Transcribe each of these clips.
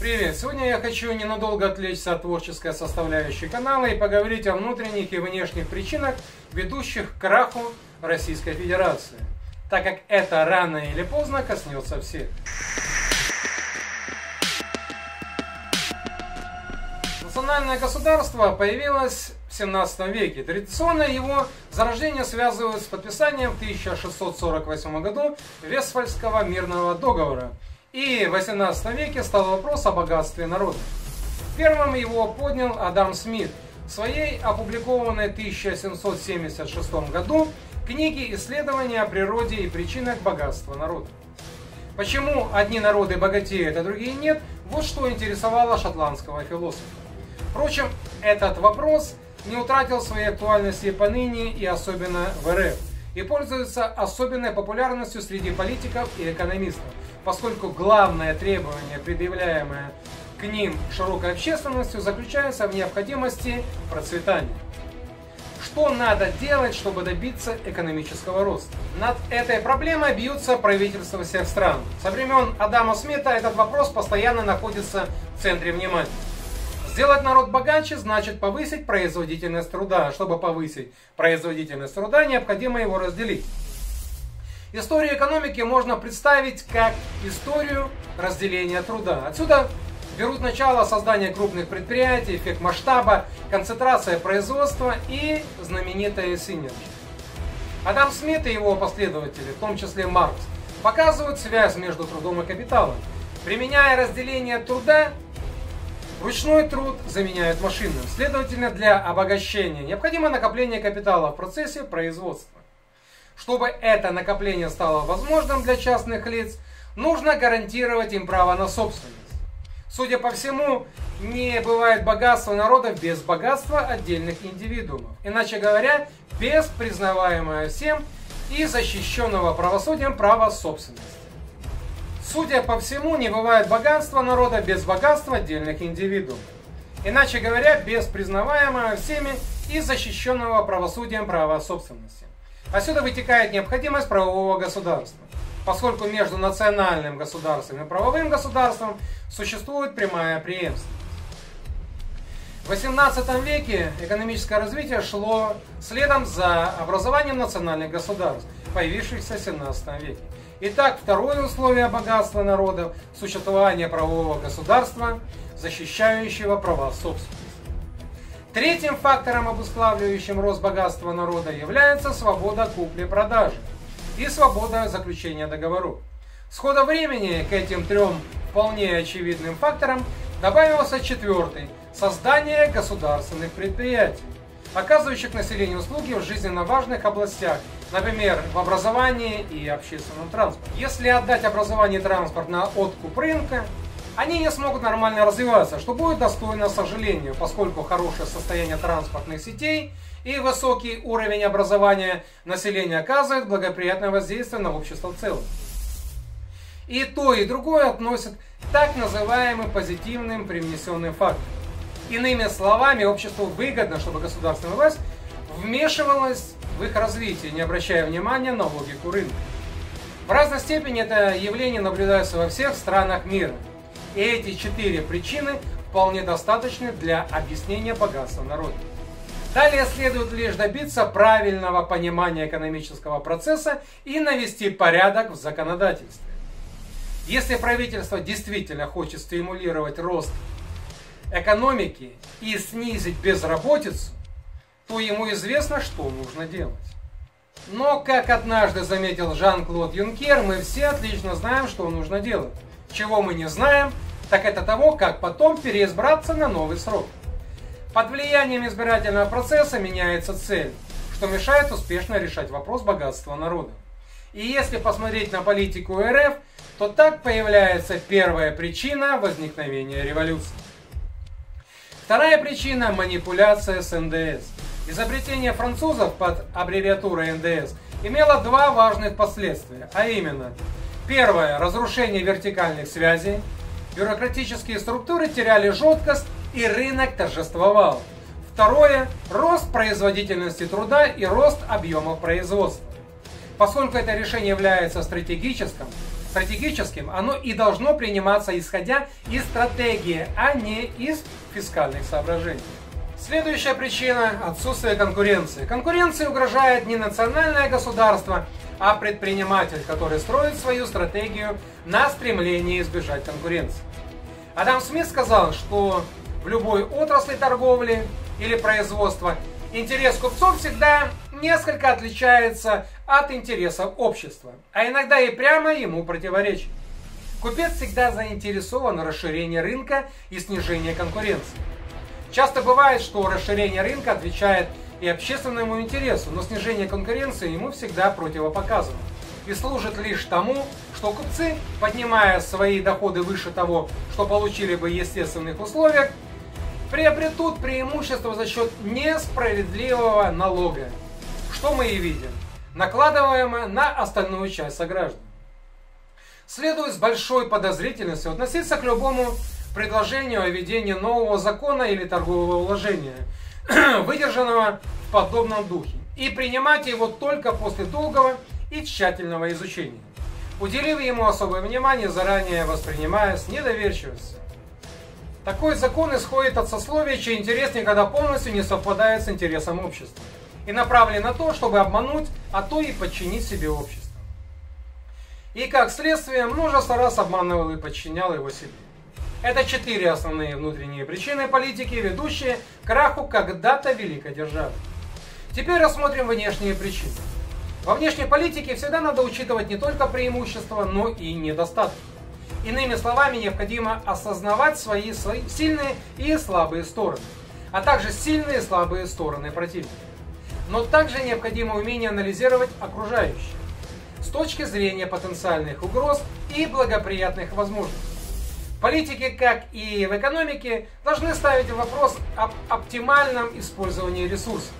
Привет! Сегодня я хочу ненадолго отвлечься от творческой составляющей канала и поговорить о внутренних и внешних причинах, ведущих к краху Российской Федерации, так как это рано или поздно коснется всех. Национальное государство появилось в 17 веке. Традиционно его зарождение связывают с подписанием в 1648 году Вестфальского мирного договора – и в 18 веке стал вопрос о богатстве народа. Первым его поднял Адам Смит в своей опубликованной в 1776 году книге «Исследования о природе и причинах богатства народа». Почему одни народы богатеют, а другие нет, вот что интересовало шотландского философа. Впрочем, этот вопрос не утратил своей актуальности поныне и особенно в РФ, и пользуется особенной популярностью среди политиков и экономистов – поскольку главное требование, предъявляемое к ним широкой общественностью, заключается в необходимости процветания. Что надо делать, чтобы добиться экономического роста? Над этой проблемой бьются правительства всех стран. Со времен Адама Смита этот вопрос постоянно находится в центре внимания. Сделать народ богаче значит повысить производительность труда. Чтобы повысить производительность труда, необходимо его разделить. Историю экономики можно представить как историю разделения труда. Отсюда берут начало создание крупных предприятий, эффект масштаба, концентрация производства и знаменитая синергия. Адам Смит и его последователи, в том числе Маркс, показывают связь между трудом и капиталом. Применяя разделение труда, ручной труд заменяют машинным. Следовательно, для обогащения необходимо накопление капитала в процессе производства. Чтобы это накопление стало возможным для частных лиц, нужно гарантировать им право на собственность. Судя по всему, не бывает богатства народов без богатства отдельных индивидуумов. Иначе говоря, без признаваемого всем и защищенного правосудием права собственности. Судя по всему, не бывает богатства народа без богатства отдельных индивидуумов. Иначе говоря, без признаваемого всеми и защищенного правосудием права собственности. Отсюда вытекает необходимость правового государства, поскольку между национальным государством и правовым государством существует прямая преемственность. В XVIII веке экономическое развитие шло следом за образованием национальных государств, появившихся в XVII веке. Итак, второе условие богатства народов – существование правового государства, защищающего права собственности. Третьим фактором, обуславливающим рост богатства народа, является свобода купли-продажи и свобода заключения договоров. С хода времени к этим трем вполне очевидным факторам добавился четвертый – создание государственных предприятий, оказывающих населению услуги в жизненно важных областях, например, в образовании и общественном транспорте. Если отдать образование и транспорт на откуп рынка, они не смогут нормально развиваться, что будет достойно сожалению, поскольку хорошее состояние транспортных сетей и высокий уровень образования населения оказывает благоприятное воздействие на общество в целом. И то, и другое относят к так называемым позитивным привнесенным факторам. Иными словами, обществу выгодно, чтобы государственная власть вмешивалась в их развитие, не обращая внимания на логику рынка. В разной степени это явление наблюдается во всех странах мира – и эти четыре причины вполне достаточны для объяснения богатства народа. Далее следует лишь добиться правильного понимания экономического процесса и навести порядок в законодательстве. Если правительство действительно хочет стимулировать рост экономики и снизить безработицу, то ему известно, что нужно делать. Но, как однажды заметил Жан-Клод Юнкер, мы все отлично знаем, что нужно делать. Чего мы не знаем, так это того, как потом переизбраться на новый срок. Под влиянием избирательного процесса меняется цель, что мешает успешно решать вопрос богатства народа. И если посмотреть на политику РФ, то так появляется первая причина возникновения революции. Вторая причина – манипуляция с НДС. Изобретение французов под аббревиатурой НДС имело два важных последствия, а именно – Первое. Разрушение вертикальных связей. Бюрократические структуры теряли жесткость и рынок торжествовал. Второе. Рост производительности труда и рост объемов производства. Поскольку это решение является стратегическим, стратегическим, оно и должно приниматься исходя из стратегии, а не из фискальных соображений. Следующая причина – отсутствие конкуренции. Конкуренции угрожает не национальное государство, а предприниматель, который строит свою стратегию на стремлении избежать конкуренции. Адам Смит сказал, что в любой отрасли торговли или производства интерес купцов всегда несколько отличается от интересов общества, а иногда и прямо ему противоречит. Купец всегда заинтересован в расширении рынка и снижении конкуренции. Часто бывает, что расширение рынка отвечает и общественному интересу, но снижение конкуренции ему всегда противопоказано. И служит лишь тому, что купцы, поднимая свои доходы выше того, что получили бы в естественных условиях, приобретут преимущество за счет несправедливого налога, что мы и видим, накладываемое на остальную часть сограждан. Следует с большой подозрительностью относиться к любому предложению о введении нового закона или торгового уложения, выдержанного в подобном духе, и принимать его только после долгого и тщательного изучения, уделив ему особое внимание, заранее воспринимая с недоверчивостью. Такой закон исходит от сословия, чей интерес никогда полностью не совпадает с интересом общества и направлен на то, чтобы обмануть, а то и подчинить себе общество. И как следствие множество раз обманывал и подчинял его себе. Это четыре основные внутренние причины политики, ведущие к краху когда-то великой державы. Теперь рассмотрим внешние причины. Во внешней политике всегда надо учитывать не только преимущества, но и недостатки. Иными словами, необходимо осознавать свои, сильные и слабые стороны, а также сильные и слабые стороны противника. Но также необходимо умение анализировать окружающее с точки зрения потенциальных угроз и благоприятных возможностей. Политики, как и в экономике, должны ставить вопрос об оптимальном использовании ресурсов.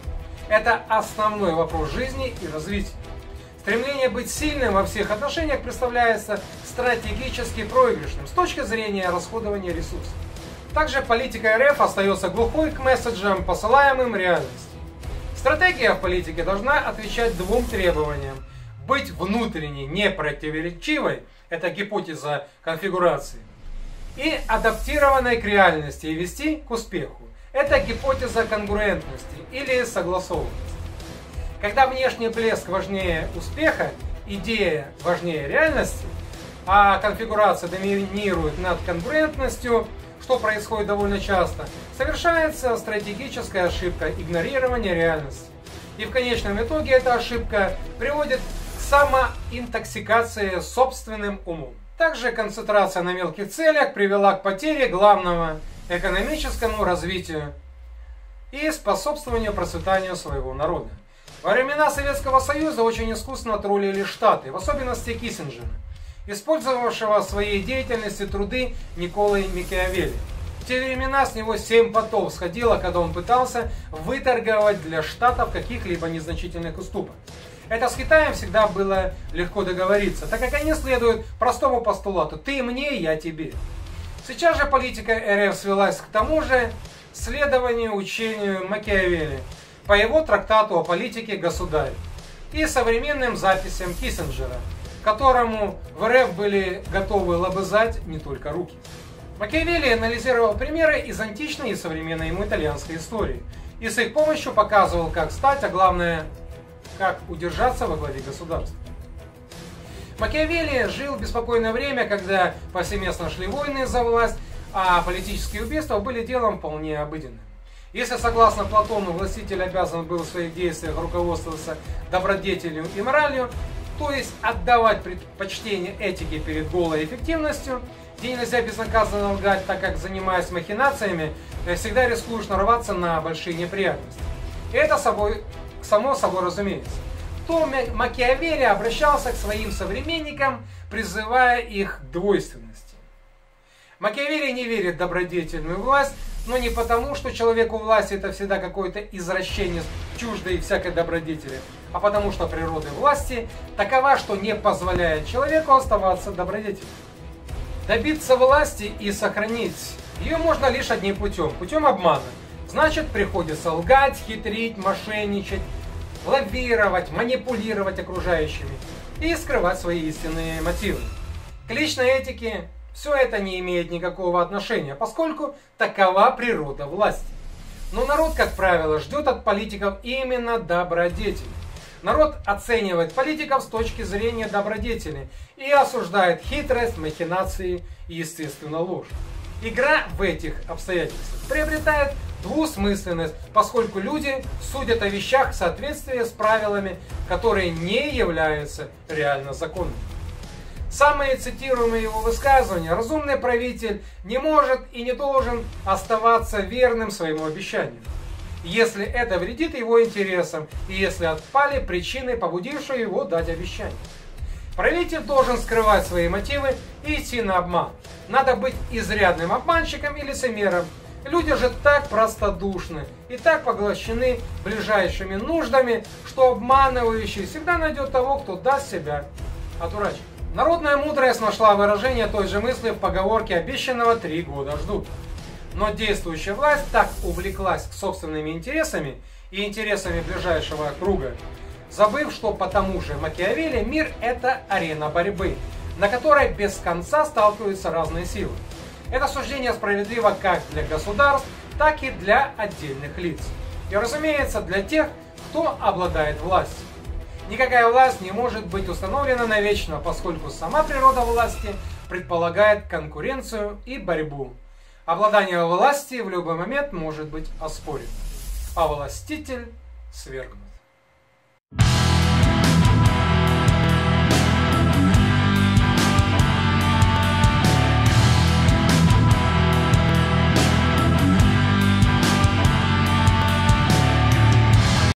Это основной вопрос жизни и развития. Стремление быть сильным во всех отношениях представляется стратегически проигрышным с точки зрения расходования ресурсов. Также политика РФ остается глухой к месседжам, посылаемым реальности. Стратегия в политике должна отвечать двум требованиям. Быть внутренне непротиворечивой, это гипотеза конфигурации, и адаптированной к реальности и вести к успеху. Это гипотеза конгруентности или согласованности. Когда внешний блеск важнее успеха, идея важнее реальности, а конфигурация доминирует над конкурентностью, что происходит довольно часто, совершается стратегическая ошибка игнорирования реальности. И в конечном итоге эта ошибка приводит к самоинтоксикации собственным умом. Также концентрация на мелких целях привела к потере главного экономическому развитию и способствованию процветанию своего народа. Во времена Советского Союза очень искусно троллили Штаты, в особенности Киссинджера, использовавшего в своей деятельности труды Николы Микиавелли. В те времена с него семь потов сходило, когда он пытался выторговать для Штатов каких-либо незначительных уступок. Это с Китаем всегда было легко договориться, так как они следуют простому постулату «ты мне, я тебе». Сейчас же политика РФ свелась к тому же следованию учению Макиавелли по его трактату о политике государя и современным записям Киссинджера, которому в РФ были готовы лобызать не только руки. Макиавелли анализировал примеры из античной и современной ему итальянской истории и с их помощью показывал, как стать, а главное как удержаться во главе государства. Макиавелли жил в беспокойное время, когда повсеместно шли войны за власть, а политические убийства были делом вполне обыденным. Если, согласно Платону, властитель обязан был в своих действиях руководствоваться добродетелью и моралью, то есть отдавать предпочтение этике перед голой эффективностью, где нельзя безнаказанно лгать, так как, занимаясь махинациями, всегда рискуешь нарваться на большие неприятности. И это собой само собой разумеется, то Макиавелли обращался к своим современникам, призывая их к двойственности. Макиавелли не верит в добродетельную власть, но не потому, что человеку власти это всегда какое-то извращение чуждой всякой добродетели, а потому что природа власти такова, что не позволяет человеку оставаться добродетельным. Добиться власти и сохранить ее можно лишь одним путем, путем обмана. Значит, приходится лгать, хитрить, мошенничать, лавировать, манипулировать окружающими и скрывать свои истинные мотивы. К личной этике все это не имеет никакого отношения, поскольку такова природа власти. Но народ, как правило, ждет от политиков именно добродетели. Народ оценивает политиков с точки зрения добродетели и осуждает хитрость, махинации и, естественно, ложь. Игра в этих обстоятельствах приобретает двусмысленность, поскольку люди судят о вещах в соответствии с правилами, которые не являются реально законными. Самые цитируемые его высказывания «разумный правитель не может и не должен оставаться верным своему обещанию» если это вредит его интересам и если отпали причины, побудившие его дать обещание. Правитель должен скрывать свои мотивы и идти на обман. Надо быть изрядным обманщиком и лицемером. Люди же так простодушны и так поглощены ближайшими нуждами, что обманывающий всегда найдет того, кто даст себя одурачить. Народная мудрость нашла выражение той же мысли в поговорке «обещанного три года ждут». Но действующая власть так увлеклась собственными интересами и интересами ближайшего круга, забыв, что по тому же Макиавелли мир – это арена борьбы, на которой без конца сталкиваются разные силы. Это суждение справедливо как для государств, так и для отдельных лиц. И, разумеется, для тех, кто обладает властью. Никакая власть не может быть установлена навечно, поскольку сама природа власти предполагает конкуренцию и борьбу. Обладание власти в любой момент может быть оспорено, а властитель свергнут.